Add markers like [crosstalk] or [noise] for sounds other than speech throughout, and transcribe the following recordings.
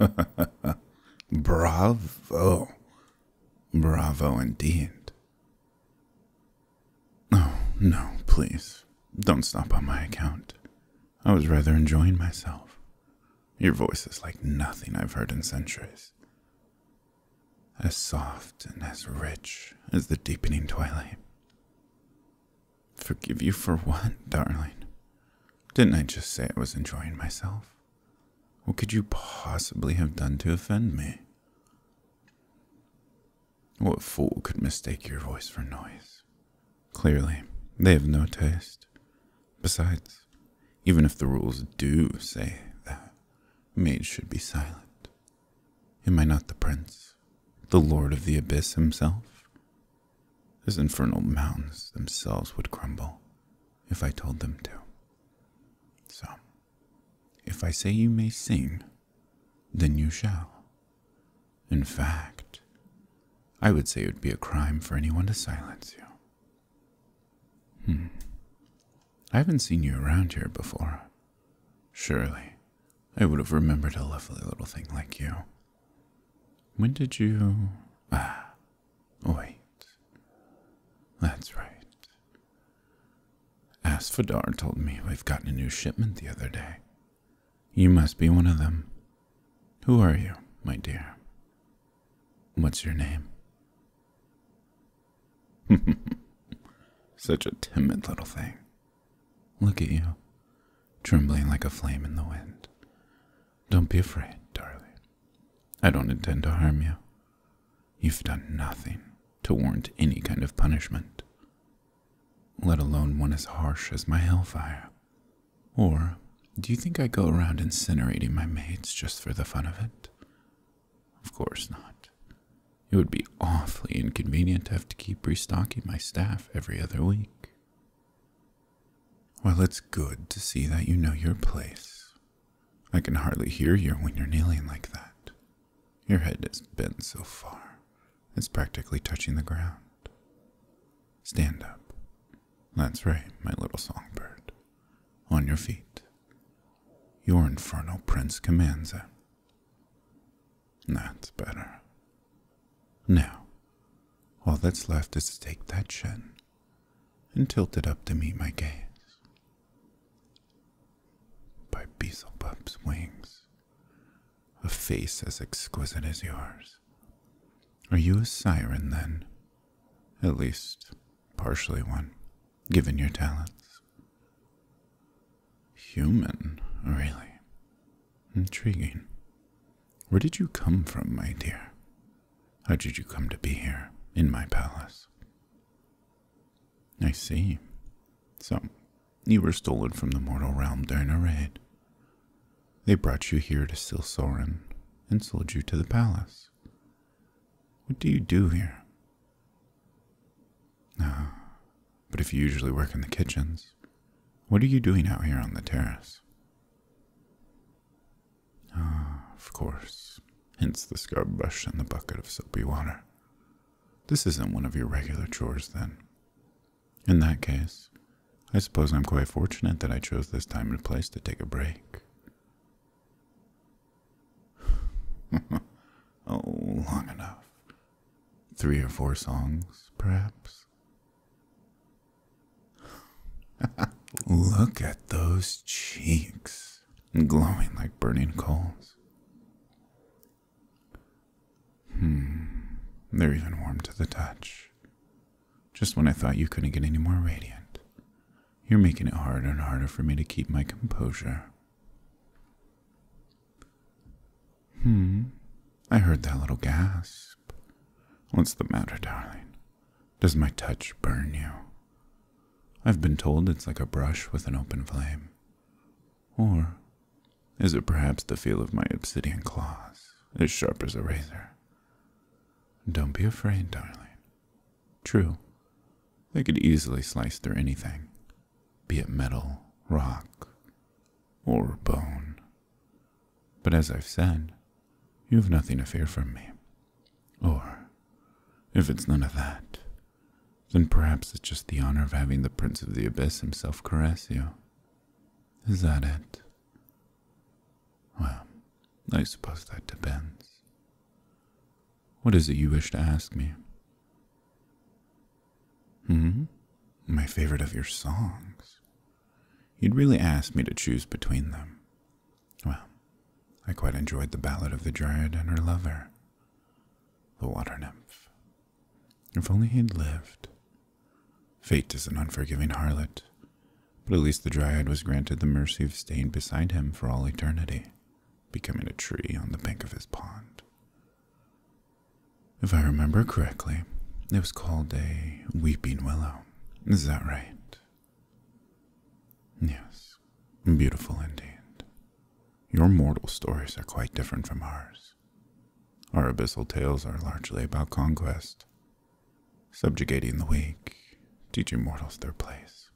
[laughs] Bravo. Bravo indeed. Oh, no, please. Don't stop on my account. I was rather enjoying myself. Your voice is like nothing I've heard in centuries. As soft and as rich as the deepening twilight. Forgive you for what, darling? Didn't I just say I was enjoying myself? What could you possibly have done to offend me? What fool could mistake your voice for noise? Clearly, they have no taste. Besides, even if the rules do say that maids should be silent, am I not the prince, the lord of the abyss himself? His infernal mountains themselves would crumble if I told them to. So, if I say you may sing, then you shall. In fact, I would say it would be a crime for anyone to silence you. Hmm. I haven't seen you around here before. Surely, I would have remembered a lovely little thing like you. When did you. Ah, wait. That's right. Asphodar told me we've gotten a new shipment the other day. You must be one of them. Who are you, my dear? What's your name? [laughs] Such a timid little thing. Look at you, trembling like a flame in the wind. Don't be afraid, darling. I don't intend to harm you. You've done nothing to warrant any kind of punishment, let alone one as harsh as my hellfire. Or do you think I go around incinerating my mates just for the fun of it? Of course not. It would be awfully inconvenient to have to keep restocking my staff every other week. Well, it's good to see that you know your place. I can hardly hear you when you're kneeling like that. Your head is bent so far, it's practically touching the ground. Stand up. That's right, my little songbird. On your feet. Your infernal prince commands it. That's better. Now, all that's left is to take that chin and tilt it up to meet my gaze. By Beelzebub's wings, a face as exquisite as yours. Are you a siren then? At least, partially one, given your talents. Human, really? Intriguing. Where did you come from, my dear? How did you come to be here, in my palace? I see. So, you were stolen from the mortal realm during a raid. They brought you here to Silsoren and sold you to the palace. What do you do here? Ah, but if you usually work in the kitchens, what are you doing out here on the terrace? Ah, of course. Hence the scrub brush and the bucket of soapy water. This isn't one of your regular chores, then. In that case, I suppose I'm quite fortunate that I chose this time and place to take a break. [laughs] oh, long enough. Three or four songs, perhaps? [laughs] Look at those cheeks, glowing like burning coals. Hmm, they're even warm to the touch. Just when I thought you couldn't get any more radiant, you're making it harder and harder for me to keep my composure. Hmm, I heard that little gasp. What's the matter, darling? Does my touch burn you? I've been told it's like a brush with an open flame. Or is it perhaps the feel of my obsidian claws, as sharp as a razor? Don't be afraid, darling. True, they could easily slice through anything, be it metal, rock, or bone. But as I've said, you have nothing to fear from me. Or, if it's none of that, then perhaps it's just the honor of having the Prince of the Abyss himself caress you. Is that it? Well, I suppose that depends. What is it you wish to ask me? Hmm? My favorite of your songs. You'd really ask me to choose between them. Well, I quite enjoyed the ballad of the Dryad and her lover, the water nymph. If only he'd lived. Fate is an unforgiving harlot, but at least the Dryad was granted the mercy of staying beside him for all eternity, becoming a tree on the bank of his pond. If I remember correctly, it was called a weeping willow. Is that right? Yes, beautiful indeed. Your mortal stories are quite different from ours. Our abyssal tales are largely about conquest, subjugating the weak, teaching mortals their place.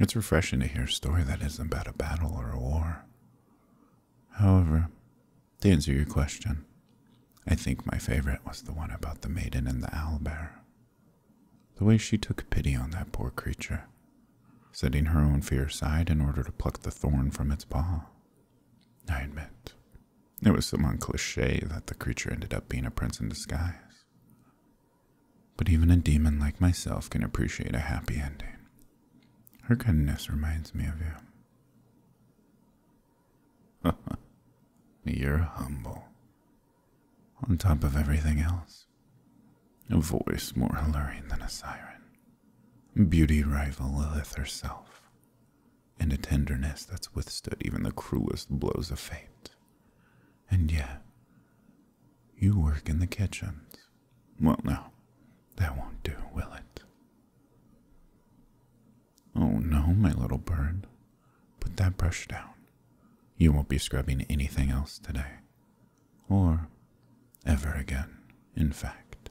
It's refreshing to hear a story that isn't about a battle or a war. However, to answer your question, I think my favorite was the one about the maiden and the owlbear. The way she took pity on that poor creature, setting her own fear aside in order to pluck the thorn from its paw. I admit, it was somewhat cliche that the creature ended up being a prince in disguise. But even a demon like myself can appreciate a happy ending. Her kindness reminds me of you. [laughs] You're humble. On top of everything else, a voice more alluring than a siren, beauty rival Lilith herself, and a tenderness that's withstood even the cruelest blows of fate. And yet, you work in the kitchens. Well, no, that won't do, will it? Oh no, my little bird. Put that brush down. You won't be scrubbing anything else today. Or ever again, in fact.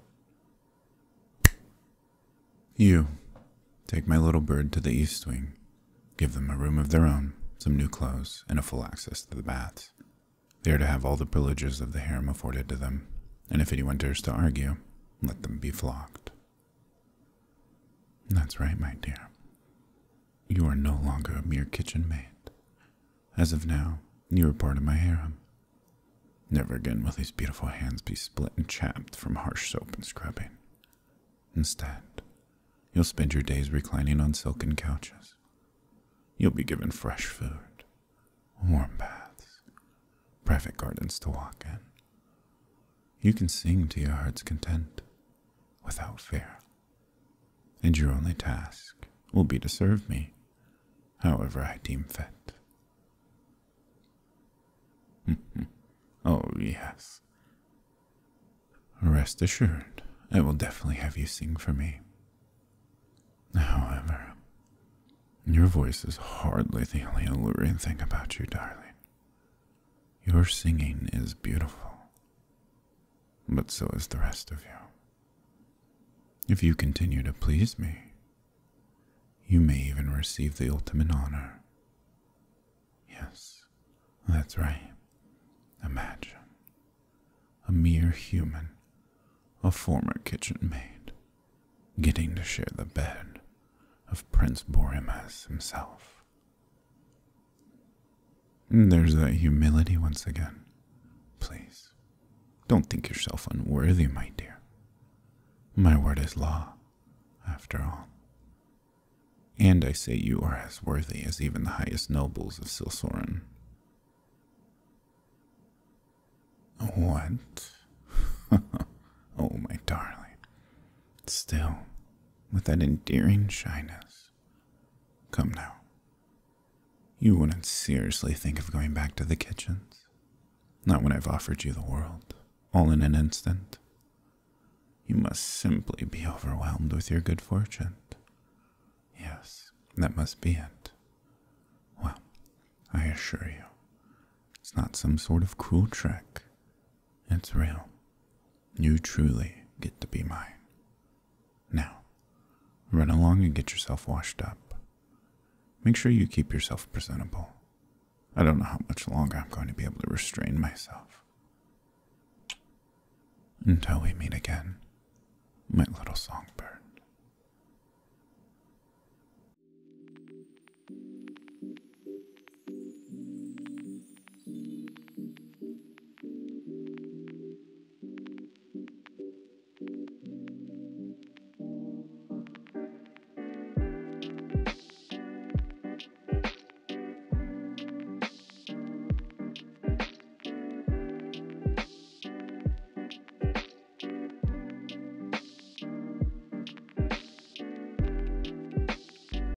You, take my little bird to the east wing. Give them a room of their own, some new clothes, and a full access to the baths. They are to have all the privileges of the harem afforded to them, and if anyone dares to argue, let them be flogged. That's right, my dear. You are no longer a mere kitchen maid. As of now, you are part of my harem. Never again will these beautiful hands be split and chapped from harsh soap and scrubbing. Instead, you'll spend your days reclining on silken couches. You'll be given fresh food, warm baths, private gardens to walk in. You can sing to your heart's content without fear. And your only task will be to serve me however I deem fit. [laughs] oh, yes. Rest assured, I will definitely have you sing for me. However, your voice is hardly the only alluring thing about you, darling. Your singing is beautiful, but so is the rest of you. If you continue to please me, you may even receive the ultimate honor. Yes, that's right. Imagine a mere human, a former kitchen maid, getting to share the bed of Prince Borimas himself. There's that humility once again. Please, don't think yourself unworthy, my dear. My word is law, after all. And I say you are as worthy as even the highest nobles of Silsoren. What? [laughs] oh, my darling. Still, with that endearing shyness. Come now. You wouldn't seriously think of going back to the kitchens. Not when I've offered you the world, all in an instant. You must simply be overwhelmed with your good fortune. Yes, that must be it. Well, I assure you, it's not some sort of cruel trick. It's real. You truly get to be mine. Now, run along and get yourself washed up. Make sure you keep yourself presentable. I don't know how much longer I'm going to be able to restrain myself. Until we meet again, my little songbird.